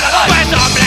fuera,